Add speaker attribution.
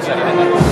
Speaker 1: 申し訳ない